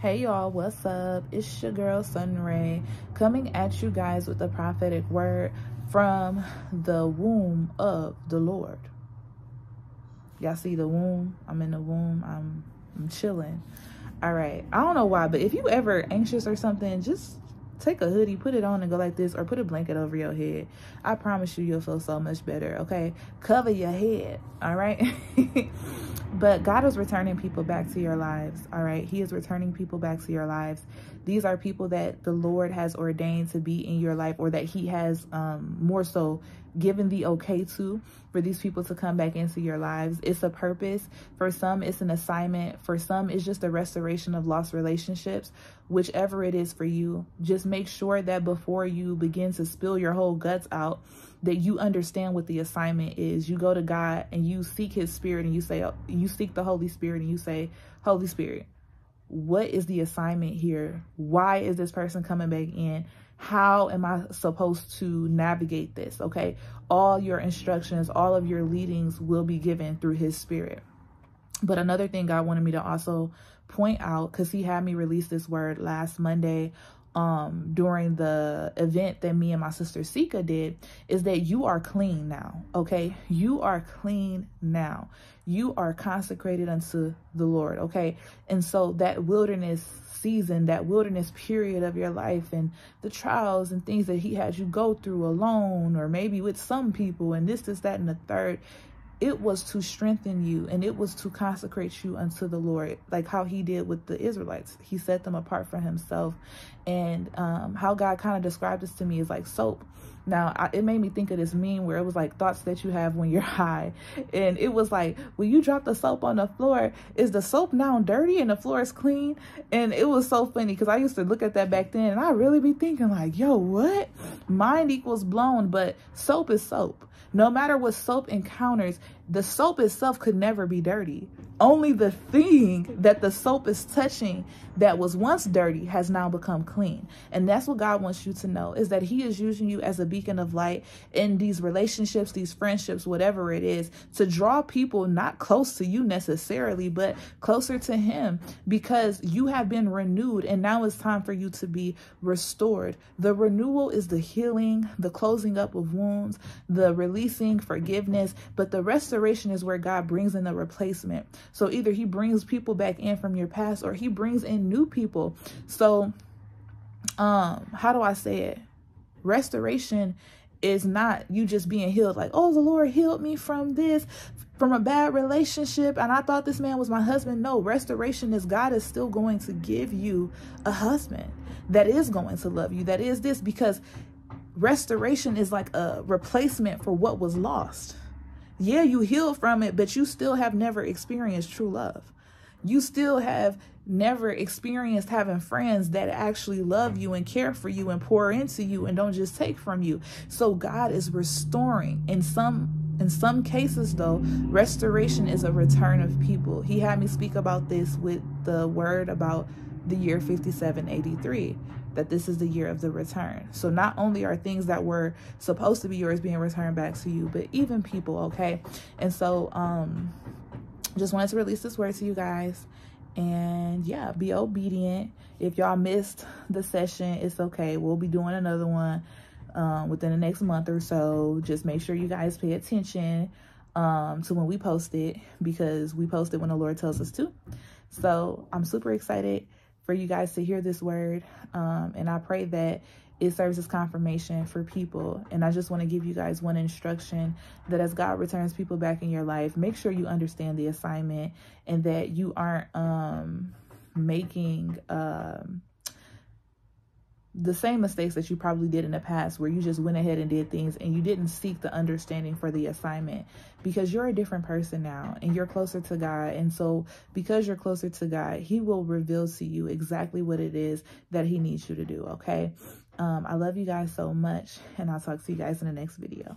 Hey y'all, what's up? It's your girl Sun'Ray coming at you guys with a prophetic word from the womb of the Lord. Y'all see the womb? I'm in the womb. I'm I'm chilling. All right. I don't know why, but if you ever anxious or something, just take a hoodie, put it on and go like this or put a blanket over your head. I promise you you'll feel so much better, okay? Cover your head, all right? But God is returning people back to your lives, all right? He is returning people back to your lives. These are people that the Lord has ordained to be in your life or that he has um, more so given the okay to for these people to come back into your lives. It's a purpose. For some, it's an assignment. For some, it's just a restoration of lost relationships. Whichever it is for you, just make sure that before you begin to spill your whole guts out, that you understand what the assignment is. You go to God and you seek his spirit and you say, you seek the Holy Spirit and you say, Holy Spirit, what is the assignment here? Why is this person coming back in? How am I supposed to navigate this? Okay. All your instructions, all of your leadings will be given through his spirit. But another thing God wanted me to also point out, because he had me release this word last Monday um during the event that me and my sister Sika did is that you are clean now okay? You are clean now. You are consecrated unto the Lord okay? And so that wilderness season that wilderness period of your life and the trials and things that he had you go through alone or maybe with some people and this is that and the third it was to strengthen you and it was to consecrate you unto the Lord, like how he did with the Israelites. He set them apart for himself. And um, how God kind of described this to me is like soap. Now, I, it made me think of this meme where it was like thoughts that you have when you're high. And it was like, when you drop the soap on the floor, is the soap now dirty and the floor is clean? And it was so funny because I used to look at that back then and I really be thinking like, yo, what? Mind equals blown, but soap is soap. No matter what soap encounters, the soap itself could never be dirty. Only the thing that the soap is touching that was once dirty has now become clean. And that's what God wants you to know is that he is using you as a beacon of light in these relationships, these friendships, whatever it is, to draw people not close to you necessarily, but closer to him because you have been renewed and now it's time for you to be restored. The renewal is the healing, the closing up of wounds, the releasing forgiveness, but the restoration is where God brings in the replacement. So either he brings people back in from your past or he brings in new people. So um how do I say it? Restoration is not you just being healed like, "Oh, the Lord healed me from this, from a bad relationship and I thought this man was my husband." No, restoration is God is still going to give you a husband that is going to love you. That is this because restoration is like a replacement for what was lost yeah, you heal from it, but you still have never experienced true love. You still have never experienced having friends that actually love you and care for you and pour into you and don't just take from you. So God is restoring. In some in some cases though, restoration is a return of people. He had me speak about this with the word about the year 5783 that this is the year of the return. So not only are things that were supposed to be yours being returned back to you, but even people, okay? And so um just wanted to release this word to you guys. And yeah, be obedient. If y'all missed the session, it's okay. We'll be doing another one um, within the next month or so. Just make sure you guys pay attention um, to when we post it because we post it when the Lord tells us to. So I'm super excited for you guys to hear this word. Um, and I pray that it serves as confirmation for people. And I just want to give you guys one instruction that as God returns people back in your life, make sure you understand the assignment and that you aren't um, making um, the same mistakes that you probably did in the past where you just went ahead and did things and you didn't seek the understanding for the assignment because you're a different person now and you're closer to God. And so because you're closer to God, he will reveal to you exactly what it is that he needs you to do. Okay. Um, I love you guys so much and I'll talk to you guys in the next video.